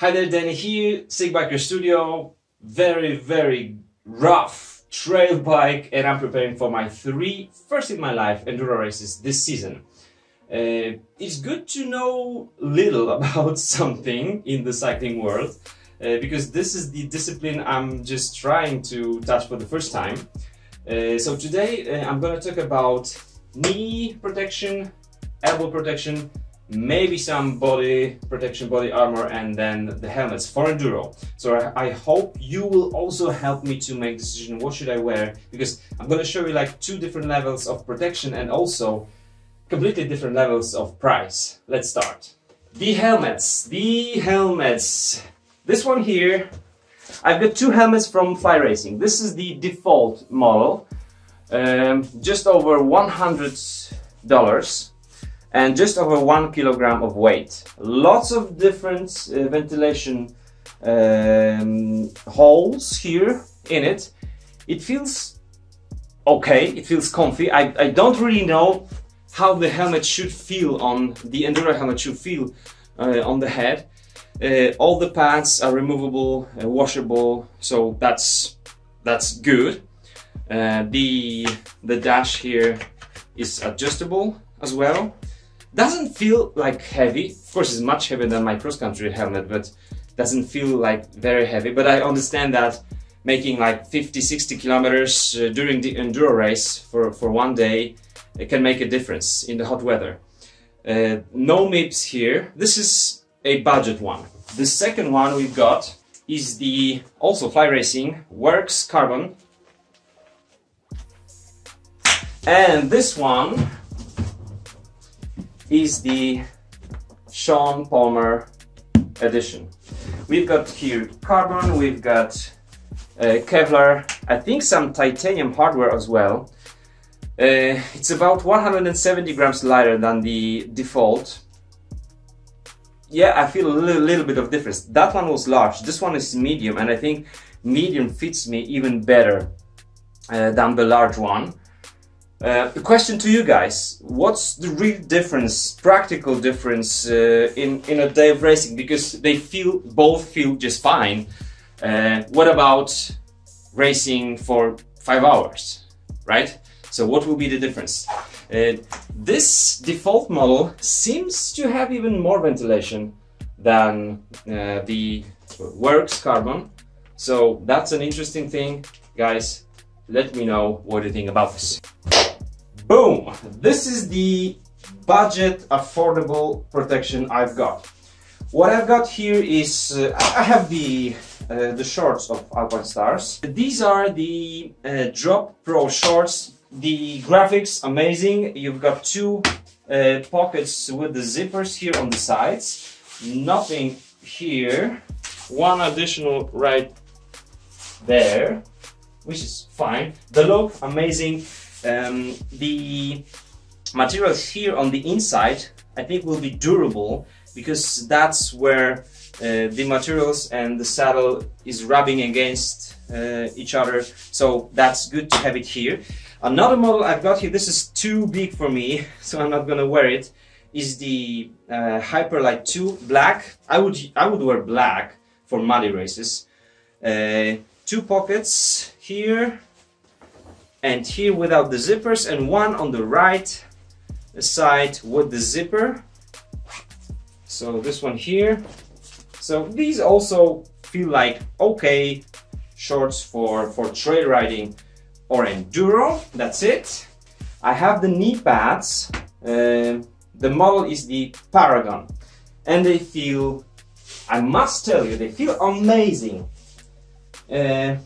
Hi there, Danny here, Sick Biker Studio. Very, very rough trail bike, and I'm preparing for my three first in my life enduro races this season. Uh, it's good to know little about something in the cycling world uh, because this is the discipline I'm just trying to touch for the first time. Uh, so today uh, I'm gonna talk about knee protection, elbow protection, maybe some body protection, body armor, and then the helmets for enduro. So I, hope you will also help me to make decision what should I wear because I'm gonna show you like two different levels of protection and also completely different levels of price. Let's start. The helmets, the helmets. This one here, I've got two helmets from Fly Racing. This is the default model, um, just over $100 and just over one kilogram of weight. Lots of different uh, ventilation um, holes here in it. It feels okay, it feels comfy. I, I don't really know how the helmet should feel on, the Enduro helmet should feel uh, on the head. Uh, all the pads are removable, uh, washable, so that's that's good. Uh, the the dash here is adjustable as well doesn't feel like heavy. Of course, it's much heavier than my cross-country helmet, but doesn't feel like very heavy. But I understand that making like 50, 60 kilometers uh, during the enduro race for, for one day it can make a difference in the hot weather. Uh, no MIPS here. This is a budget one. The second one we've got is the also Fly Racing Werx Carbon. And this one is the Shaun Palmer edition. We've got here carbon, we've got uh, Kevlar, I think some titanium hardware as well. Uh, it's about 170 grams lighter than the default. Yeah, I feel a little, little bit of difference. That one was large, this one is medium, and I think medium fits me even better uh, than the large one. Uh, a question to you guys: What's the real difference, practical difference uh, in in a day of racing? Because they feel both feel just fine. Uh, what about racing for five hours, right? So what will be the difference? Uh, this default model seems to have even more ventilation than uh, the Werx Carbon. So that's an interesting thing, guys. Let me know what you think about this. Boom! This is the budget affordable protection I've got. What I've got here is, uh, I have the uh, the shorts of Alpinestars. These are the uh, Drop Pro shorts. The graphics amazing. You've got two uh, pockets with the zippers here on the sides. Nothing here. One additional right there, which is fine. The look amazing. Um, the materials here on the inside I think will be durable because that's where uh, the materials and the saddle is rubbing against uh, each other so that's good to have it here. Another model I've got here, this is too big for me so I'm not gonna wear it, is the uh, Hyperlite 2 black. I would, I would wear black for muddy races. Uh, two pockets here and here without the zippers and one on the right side with the zipper. So this one here. So these also feel like okay shorts for for trail riding or enduro. That's it. I have the knee pads. Uh, the model is the Paragon. And they feel I must tell you they feel amazing. Uh,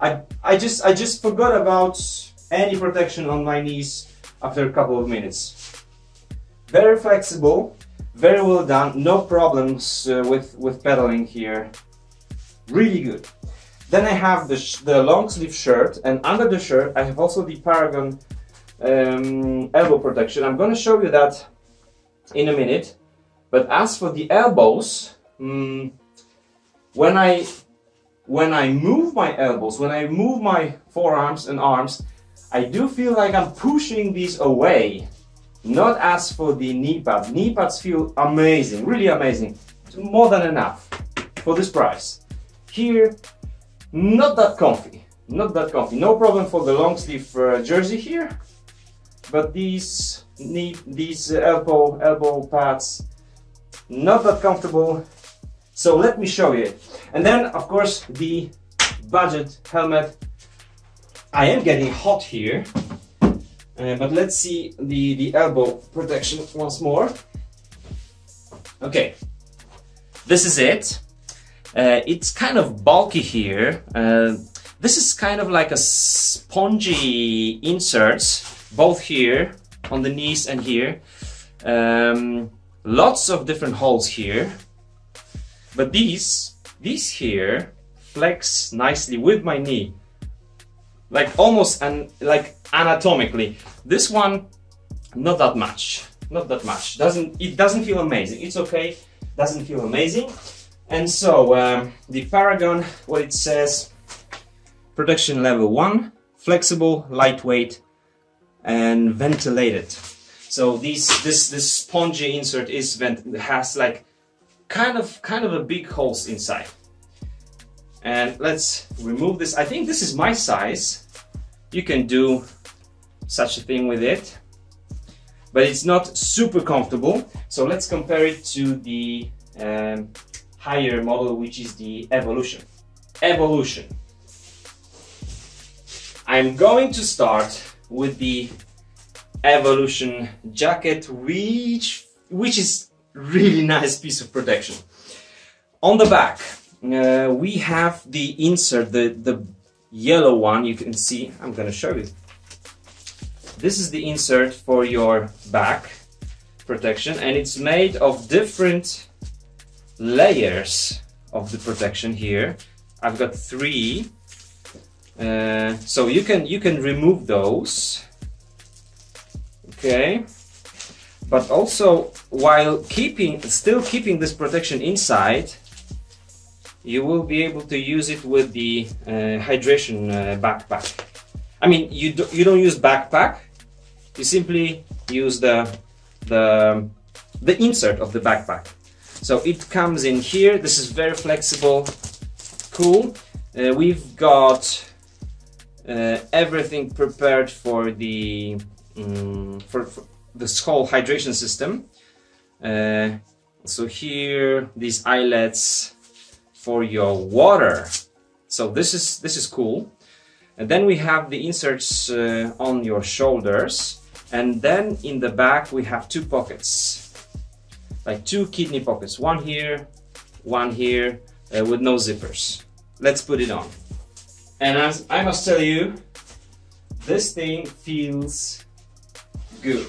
I, I just I just forgot about any protection on my knees after a couple of minutes. Very flexible, very well done, no problems uh, with, with pedaling here. Really good. Then I have the, the long sleeve shirt and under the shirt I have also the Paragon um, elbow protection. I'm going to show you that in a minute. But as for the elbows, um, when I when I move my elbows, when I move my forearms and arms, I do feel like I'm pushing these away. Not as for the knee pads. Knee pads feel amazing, really amazing. more than enough for this price. Here, not that comfy, not that comfy. No problem for the long sleeve uh, jersey here, but these knee, these elbow elbow pads, not that comfortable. So let me show you. And then, of course, the budget helmet. I am getting hot here, uh, but let's see the, the elbow protection once more. Okay, this is it. Uh, it's kind of bulky here. Uh, this is kind of like a spongy inserts, both here on the knees and here. Um, lots of different holes here. But these, these here flex nicely with my knee. Like almost and like anatomically. This one, not that much. Not that much. Doesn't it doesn't feel amazing. It's okay. Doesn't feel amazing. And so um, the Paragon, what it says, protection level one, flexible, lightweight, and ventilated. So these this this spongy insert is vent has like kind of kind of a big holes inside. And let's remove this. I think this is my size. You can do such a thing with it, but it's not super comfortable. So let's compare it to the um, higher model, which is the Evolution. Evolution. I'm going to start with the Evolution jacket, which, which is really nice piece of protection. On the back, uh, we have the insert, the, the yellow one you can see. I'm gonna show you. This is the insert for your back protection and it's made of different layers of the protection here. I've got three. Uh, so you can you can remove those okay but also while keeping still keeping this protection inside you will be able to use it with the uh, hydration uh, backpack. I mean you, do, you don't use backpack. You simply use the the the insert of the backpack. So it comes in here. This is very flexible cool. Uh, we've got uh, everything prepared for the um, for, for, this whole hydration system. Uh, so here, these eyelets for your water. So this is this is cool. And then we have the inserts uh, on your shoulders. And then in the back we have two pockets, like two kidney pockets. One here, one here, uh, with no zippers. Let's put it on. And as I must tell you, this thing feels good.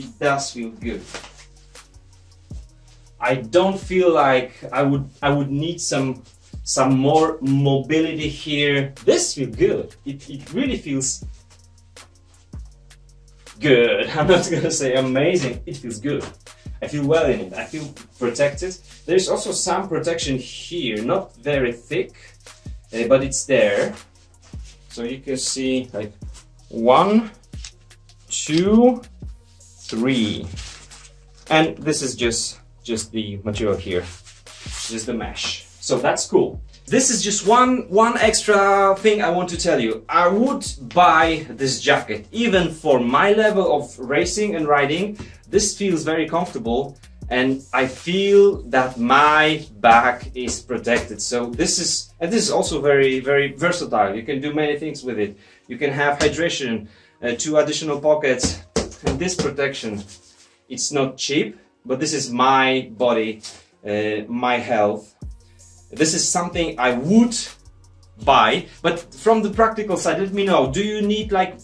It does feel good. I don't feel like I would I would need some some more mobility here. This feels good. It, it really feels good. I'm not gonna say amazing. It feels good. I feel well in it. I feel protected. There's also some protection here, not very thick, uh, but it's there. So you can see like one, two, three. And this is just, just the material here, just the mesh. So that's cool. This is just one, one extra thing I want to tell you. I would buy this jacket, even for my level of racing and riding. This feels very comfortable and I feel that my back is protected. So this is, and this is also very, very versatile. You can do many things with it. You can have hydration, uh, two additional pockets, this protection. It's not cheap, but this is my body, uh, my health. This is something I would buy, but from the practical side, let me know, do you need like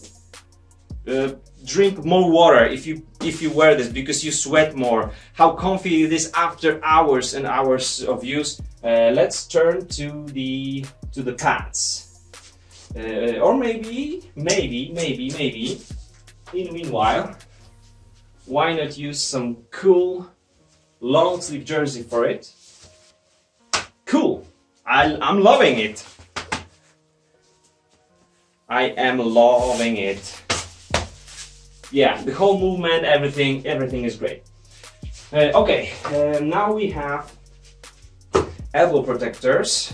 uh, drink more water if you if you wear this because you sweat more how comfy it is after hours and hours of use uh, let's turn to the to the pants uh, or maybe maybe maybe maybe in meanwhile why not use some cool long sleeve jersey for it cool I, I'm loving it I am loving it yeah, the whole movement, everything, everything is great. Uh, okay, uh, now we have elbow protectors.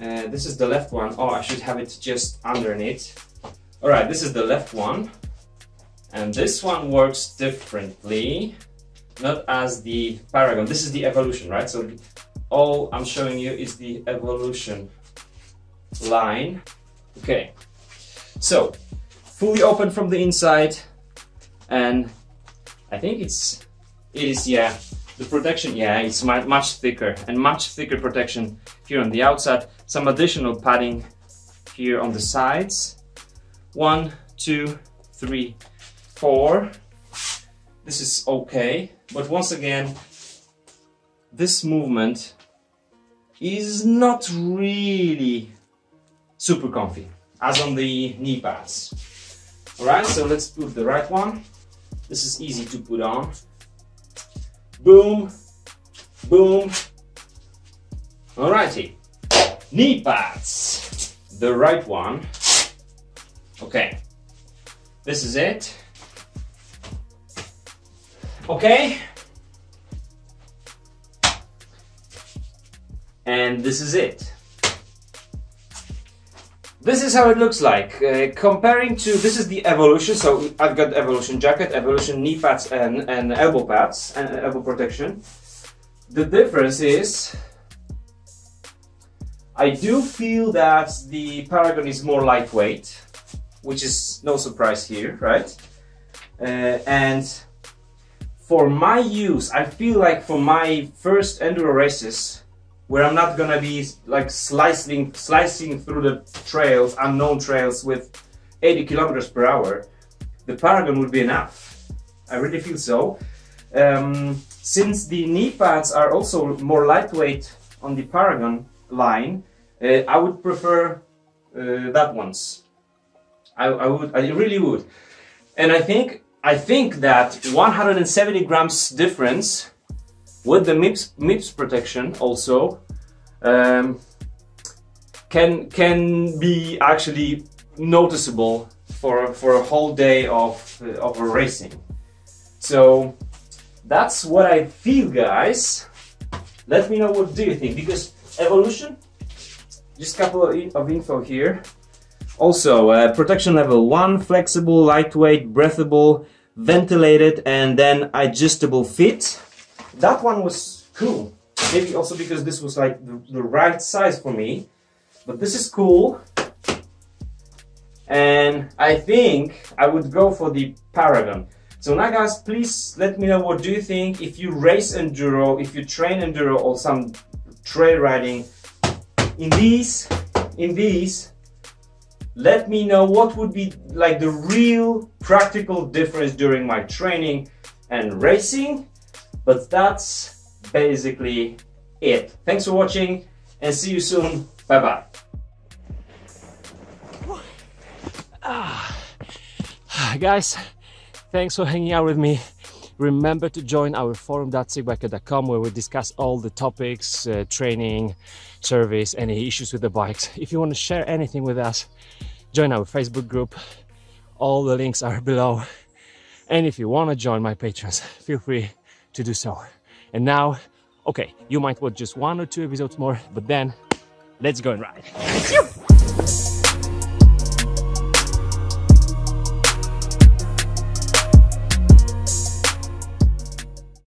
Uh, this is the left one. Oh, I should have it just underneath. All right, this is the left one. And this one works differently, not as the Paragon. This is the Evolution, right? So all I'm showing you is the Evolution line. Okay, so fully open from the inside and I think it's, it is, yeah, the protection, yeah, it's much thicker and much thicker protection here on the outside. Some additional padding here on the sides. One, two, three, four. This is okay, but once again, this movement is not really super comfy, as on the knee pads. Alright, so let's put the right one. This is easy to put on. Boom, boom. Alrighty, knee pads. The right one. Okay, this is it. Okay. And this is it. This is how it looks like. Uh, comparing to, this is the Evolution, so I've got Evolution jacket, Evolution knee pads and, and elbow pads, and elbow protection. The difference is, I do feel that the Paragon is more lightweight, which is no surprise here, right? Uh, and for my use, I feel like for my first enduro races, where I'm not gonna be like slicing slicing through the trails, unknown trails with 80 kilometers per hour, the Paragon would be enough. I really feel so. Um, since the knee pads are also more lightweight on the Paragon line, uh, I would prefer uh, that ones. I, I would, I really would. And I think, I think that 170 grams difference with the MIPS, MIPS protection also um, can can be actually noticeable for for a whole day of uh, of racing. So that's what I feel, guys. Let me know what do you think because evolution. Just a couple of info here. Also, uh, protection level one, flexible, lightweight, breathable, ventilated, and then adjustable fit that one was cool. Maybe also because this was like the, the right size for me. But this is cool. And I think I would go for the Paragon. So now guys, please let me know what do you think if you race enduro, if you train enduro or some trail riding. In these, in these, let me know what would be like the real practical difference during my training and racing but that's basically it. Thanks for watching and see you soon. Bye bye. Ah. Guys, thanks for hanging out with me. Remember to join our forum.sickbiker.com where we discuss all the topics, uh, training, service, any issues with the bikes. If you want to share anything with us, join our Facebook group. All the links are below. And if you want to join my patrons, feel free to do so. And now, okay, you might watch just one or two episodes more, but then let's go and ride.